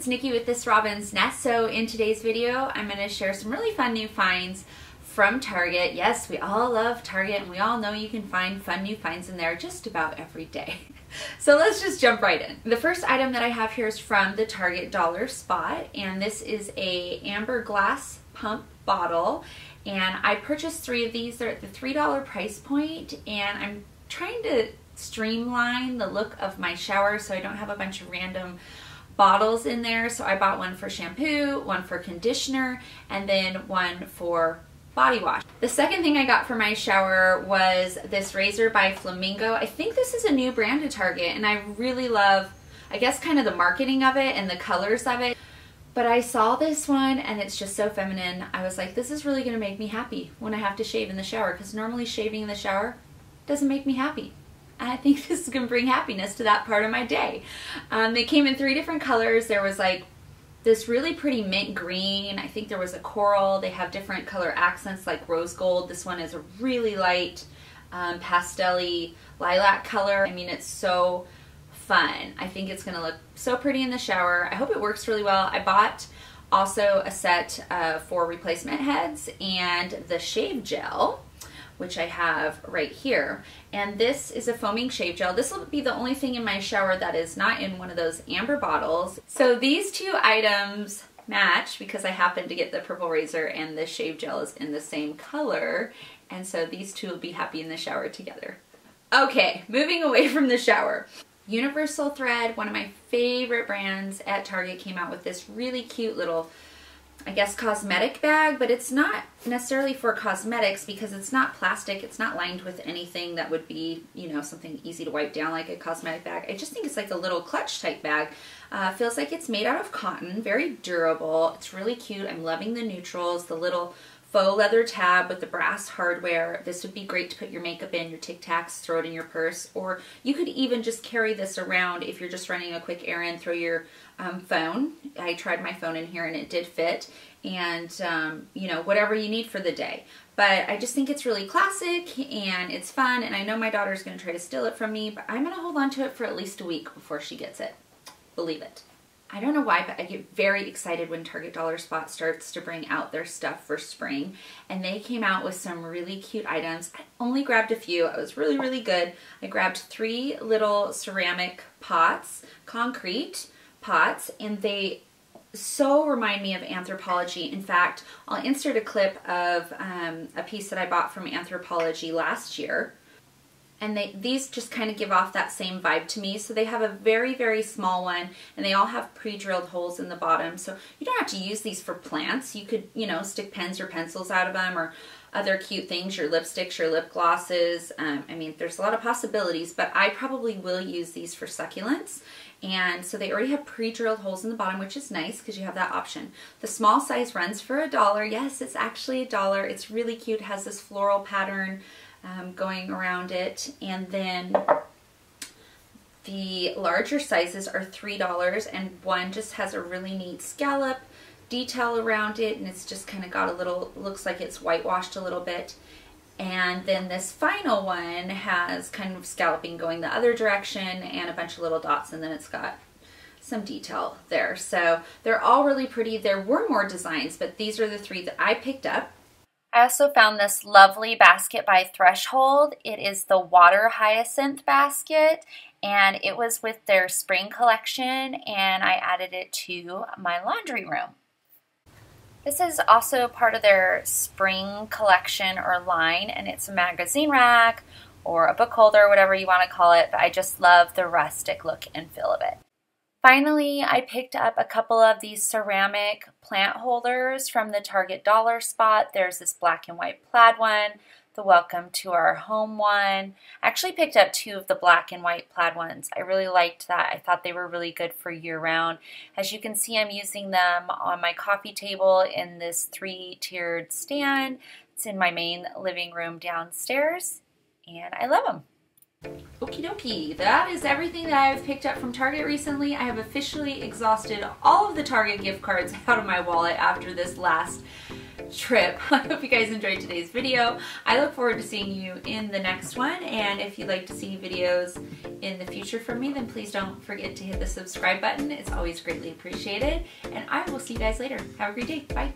This Robin's Nest. So in today's video, I'm going to share some really fun new finds from Target. Yes, we all love Target and we all know you can find fun new finds in there just about every day. So let's just jump right in. The first item that I have here is from the Target Dollar Spot and this is a amber glass pump bottle and I purchased three of these. They're at the $3 price point and I'm trying to streamline the look of my shower so I don't have a bunch of random bottles in there. So I bought one for shampoo, one for conditioner, and then one for body wash. The second thing I got for my shower was this razor by Flamingo. I think this is a new brand to Target and I really love, I guess kind of the marketing of it and the colors of it. But I saw this one and it's just so feminine. I was like, this is really gonna make me happy when I have to shave in the shower because normally shaving in the shower doesn't make me happy. I think this is going to bring happiness to that part of my day. Um, they came in three different colors. There was like this really pretty mint green. I think there was a coral. They have different color accents like rose gold. This one is a really light um, pastel lilac color. I mean, it's so fun. I think it's going to look so pretty in the shower. I hope it works really well. I bought also a set uh, for replacement heads and the shave gel which I have right here. And this is a foaming shave gel. This will be the only thing in my shower that is not in one of those amber bottles. So these two items match because I happen to get the purple razor and the shave gel is in the same color. And so these two will be happy in the shower together. Okay, moving away from the shower. Universal Thread, one of my favorite brands at Target, came out with this really cute little I guess cosmetic bag, but it's not necessarily for cosmetics because it's not plastic. It's not lined with anything that would be, you know, something easy to wipe down like a cosmetic bag. I just think it's like a little clutch type bag. Uh, feels like it's made out of cotton, very durable. It's really cute. I'm loving the neutrals, the little faux leather tab with the brass hardware. This would be great to put your makeup in, your Tic Tacs, throw it in your purse, or you could even just carry this around if you're just running a quick errand, throw your um, phone. I tried my phone in here and it did fit, and um, you know, whatever you need for the day. But I just think it's really classic and it's fun, and I know my daughter's gonna try to steal it from me, but I'm gonna hold on to it for at least a week before she gets it. Believe it. I don't know why, but I get very excited when Target Dollar Spot starts to bring out their stuff for spring. And they came out with some really cute items. I only grabbed a few. It was really, really good. I grabbed three little ceramic pots, concrete pots, and they so remind me of Anthropologie. In fact, I'll insert a clip of um, a piece that I bought from Anthropologie last year and they these just kind of give off that same vibe to me. So they have a very, very small one and they all have pre-drilled holes in the bottom. So you don't have to use these for plants. You could, you know, stick pens or pencils out of them or other cute things, your lipsticks, your lip glosses. Um, I mean, there's a lot of possibilities, but I probably will use these for succulents. And so they already have pre-drilled holes in the bottom, which is nice because you have that option. The small size runs for a dollar. Yes, it's actually a dollar. It's really cute. It has this floral pattern um, going around it. And then the larger sizes are $3 and one just has a really neat scallop detail around it and it's just kind of got a little, looks like it's whitewashed a little bit. And then this final one has kind of scalloping going the other direction and a bunch of little dots and then it's got some detail there. So they're all really pretty. There were more designs, but these are the three that I picked up. I also found this lovely basket by Threshold. It is the water hyacinth basket and it was with their spring collection and I added it to my laundry room. This is also part of their spring collection or line and it's a magazine rack or a book holder, whatever you want to call it, but I just love the rustic look and feel of it. Finally, I picked up a couple of these ceramic plant holders from the Target Dollar Spot. There's this black and white plaid one, the Welcome to Our Home one. I actually picked up two of the black and white plaid ones. I really liked that. I thought they were really good for year-round. As you can see, I'm using them on my coffee table in this three-tiered stand. It's in my main living room downstairs, and I love them. Okie dokie, that is everything that I've picked up from Target recently. I have officially exhausted all of the Target gift cards out of my wallet after this last trip. I hope you guys enjoyed today's video. I look forward to seeing you in the next one. And if you'd like to see videos in the future from me, then please don't forget to hit the subscribe button. It's always greatly appreciated. And I will see you guys later. Have a great day. Bye.